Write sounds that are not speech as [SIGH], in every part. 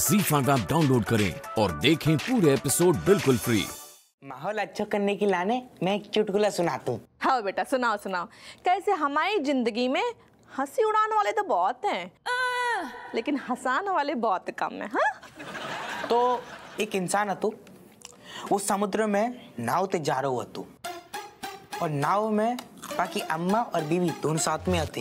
जी five app download करें और देखें पूरे एपिसोड बिल्कुल फ्री। माहौल अच्छा करने के लाने मैं एक चुटकुला सुनाता हूँ। हाँ बेटा सुनाओ सुनाओ। कैसे हमारी ज़िंदगी में हँसी उड़ाने वाले तो बहुत हैं लेकिन हंसाने वाले बहुत कम हैं हाँ? तो एक इंसान हतु वो समुद्र में नाव ते जा रहो हतु और नाव में बाकी अम्मा और बीवी दोनों साथ में आते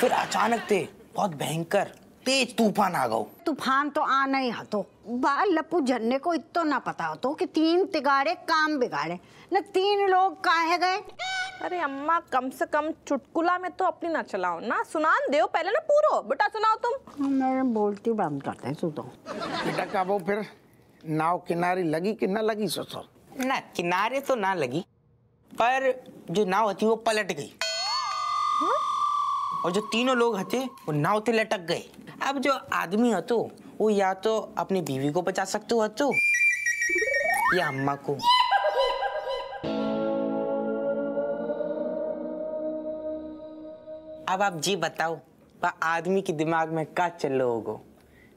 फिर अचानक थे बहुत भयंकर तेज तूफ़ान आ गओ। तूफ़ान तो आना ही हतो बाल लप्पू झन्ने को इतो ना पता होतो कि तीन तिगाड़े काम बिगाड़े। न तीन लोग काहे गए? अरे अम्मा कम से कम चुटकुला में तो अपनी ना चलाओ। ना सुनान दो पहले ना पूरो। बेटा सुनाओ तुम। मैं बोलती बंद करते हैं तू तो बेटा का वो फिर नाव किनारे लगी कि न लगी ससुर ना किनारे तो ना लगी पर जो नाव थी वो पलट गई। और जो तीनों लोग हथे, वो नाव ते लटक गए। अब जो आदमी हतो, वो या तो अपनी बीवी को बचा सकते हो हतो, या अम्मा को। अब आप जी बताओ आदमी के दिमाग में का चल रहा होगा?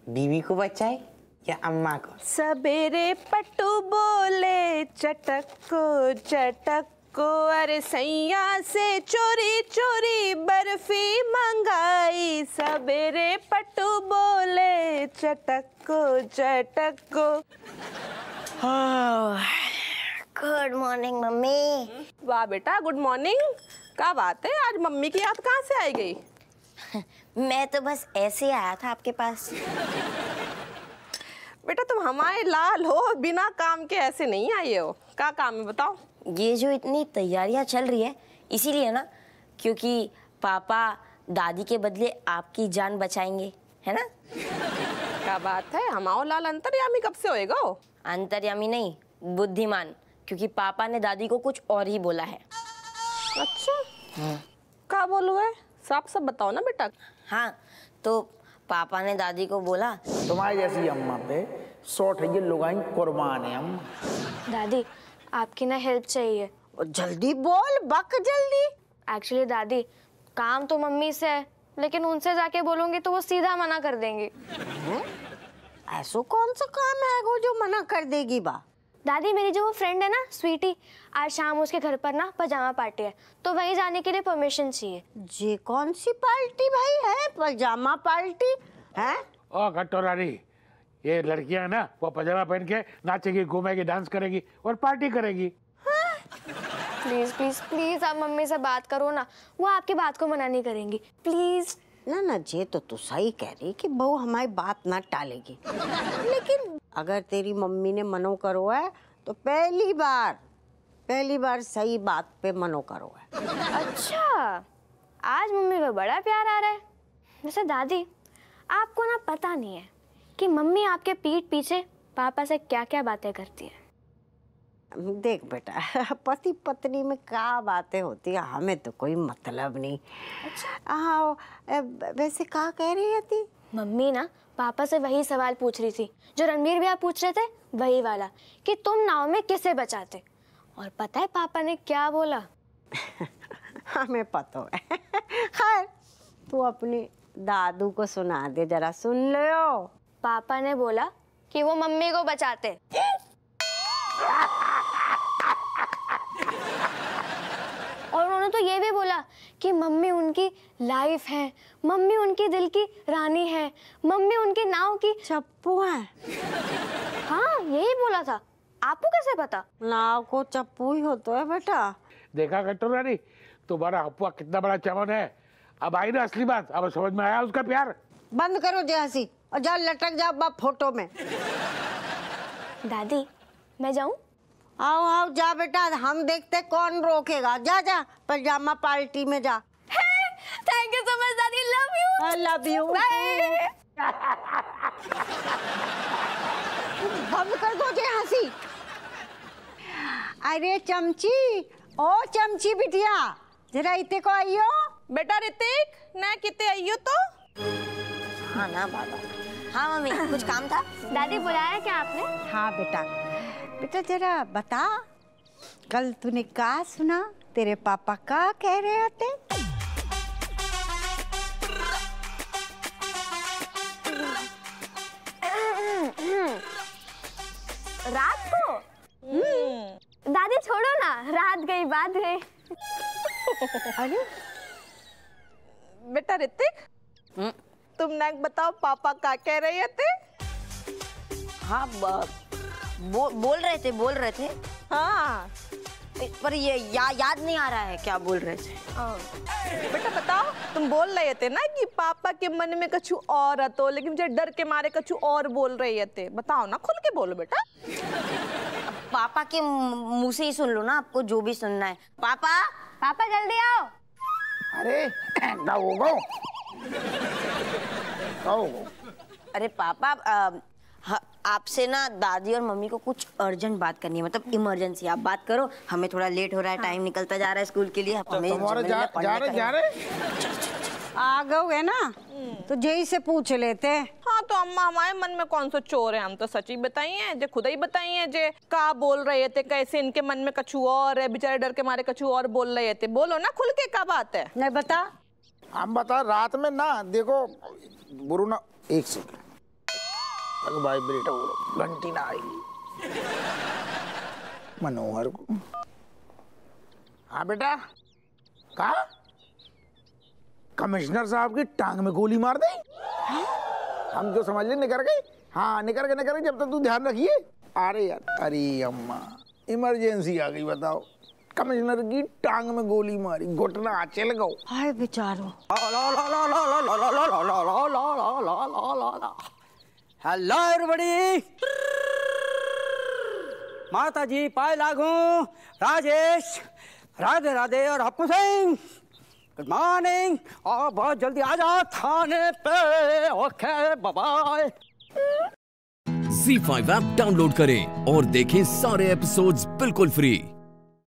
बीवी को बचाए या अम्मा को? सवेरे पट्टू बोले, चटक चटक को अरे सैया से चोरी चोरी बर्फ़ी मंगाई। सवेरे पट्टू बोले चटक को चटक। को गुड मॉर्निंग मम्मी। वाह बेटा गुड मॉर्निंग क्या बात है? आज मम्मी की याद कहाँ से आई गई? [LAUGHS] मैं तो बस ऐसे ही आया था आपके पास। बेटा तुम हमारे लाल हो बिना काम के ऐसे नहीं आए हो। क्या काम है बताओ? ये जो इतनी तैयारियाँ चल रही है इसीलिए ना क्योंकि पापा दादी के बदले आपकी जान बचाएँगे है ना? क्या बात है? हमाओ लाल अंतर्यामी कब से होएगा? वो? अंतर्यामी नहीं बुद्धिमान क्योंकि पापा ने दादी को कुछ और ही बोला है। अच्छा। क्या बोलो है साफ़ सब बताओ ना बेटा। हाँ तो पापा ने दादी को बोला तुम्हारी जैसी अम्मा पे सौ ठगे लुगाई कुर्बान है अम्मा। दादी आपकी ना हेल्प चाहिए। जल्दी बोल बक जल्दी। एक्चुअली दादी काम तो मम्मी से है लेकिन उनसे जाके बोलूँगी तो वो सीधा मना कर देंगी। ऐसो कौन सा काम है वो जो मना कर देगी बा? दादी मेरी जो वो फ्रेंड है ना स्वीटी आज शाम उसके घर पर ना पजामा पार्टी है तो वहीं जाने के लिए परमिशन चाहिए। ये कौन सी पार्टी भाई है? पजामा पार्टी? है? ओ कटोरारी। ये लड़कियाँ ना वो पजामा पहन के नाचेगी घूमेगी डांस करेगी और पार्टी करेगी। प्लीज़ प्लीज़ प्लीज़ आप मम्मी से बात करो ना वो आपकी बात को मना नहीं करेंगी। प्लीज़ ना ना जे तो तू सही कह रही कि बहू हमारी बात ना टालेगी। लेकिन अगर तेरी मम्मी ने मनो करो है तो पहली बार पहली बार सही बात पे मनो करो है। अच्छा आज मम्मी को बड़ा प्यार आ रहा है। वैसे दादी आपको ना पता नहीं है कि मम्मी आपके पीठ पीछे पापा से क्या क्या बातें करती है? देख बेटा [LAUGHS] पति पत्नी में क्या बातें होती है हमें तो कोई मतलब नहीं। अच्छा। हाँ वैसे कहा कह रही थी मम्मी ना पापा से वही सवाल पूछ रही थी। जो रणवीर भैया पूछ रहे थे वही वाला कि तुम नाव में किसे बचाते? और पता है पापा ने क्या बोला? [LAUGHS] हमें पता है। [LAUGHS] खैर तू अपनी दादू को सुना दे जरा सुन लो पापा ने बोला कि वो मम्मी को बचाते। और उन्होंने तो ये भी बोला कि मम्मी उनकी लाइफ है मम्मी उनकी दिल की रानी है मम्मी उनके नाव की चप्पू है। हाँ यही बोला था। आपको कैसे पता? नाव को चप्पू ही होता है बेटा। देखा कटोरारी तुम्हारा अफवाह कितना बड़ा चमन है। अब आई ना असली बात अब समझ में आया उसका प्यार। बंद करो जैसी और जा लटक जा बाप फ़ोटो में। दादी मैं जाऊँ? आओ आओ जा बेटा हम देखते कौन रोकेगा। जा जा पजामा पार्टी में जा। थैंक यू सो मच दादी love you I love you बंद कर दो जे हँसी अरे चमची ओ चमची बिटिया जरा इते को आइयो। बेटा ऋतिक ना किते आइयो तो? हाँ ना बाबा हाँ। मम्मी कुछ काम था? दादी बुलाया क्या आपने? हाँ बेटा। बेटा जरा बता। कल तूने कहा सुना? तेरे पापा का कह रहे होते रात को? हम्म। दादी छोड़ो ना। रात गई बात गई अरे। बेटा ऋतिक? हम्म। तुम ना बताओ पापा क्या कह रहे थे हाँ बो, बोल रहे थे बोल रहे थे। हाँ। पर ये या, याद नहीं आ रहा है क्या बोल रहे थे। बेटा बताओ तुम बोल रहे थे ना कि पापा के मन में कछु और तो लेकिन मुझे डर के मारे कछु और बोल रहे थे बताओ ना खुल के बोलो बेटा। पापा के मुँह से ही सुन लो ना आपको जो भी सुनना है। पापा पापा जल्दी आओ। अरे गो गो गो अरे पापा आपसे ना दादी और मम्मी को कुछ अर्जेंट बात करनी है मतलब इमरजेंसी आप बात करो हमें थोड़ा लेट हो रहा है टाइम निकलता जा रहा है स्कूल के लिए हमें तुम्हारे जा जा रहे जा रहे? आ गए ना? तो जई से पूछ लेते। हाँ तो अम्मा हमारे मन में कौन सा चोर है? हम तो सच ही बताइए जे खुद ही बताइए जे का बोल रहे थे कैसे इनके मन में कछु और है बेचारे डर के मारे कछु और बोल रहे थे। बोलो ना खुल के क्या बात है? नहीं बता। हम बता, रात में ना, देखो, बुरु ना, एक सेकेंड भाई बेटा घंटी ना आएगी मनोहर को। हाँ बेटा, कहा? कमिश्नर साहब की टांग में गोली मार दी? हम जो समझ ले, निकल गए हाँ निकल गए निकल गए, जब तक तू ध्यान रखिए। अरे यार, अरे अम्मा, इमरजेंसी आ गई, बताओ। कमिश्नर की टांग में गोली मारी घुटना चल गो। हाय बेचारो। Hello everybody. माता जी पाए लागू। राजेश राधे राधे और हप्पू सिंह। गुड मॉर्निंग और बहुत जल्दी आ जाओ थाने पे। Okay bye Z5 app download करें और देखें सारे एपिसोड्स बिल्कुल फ्री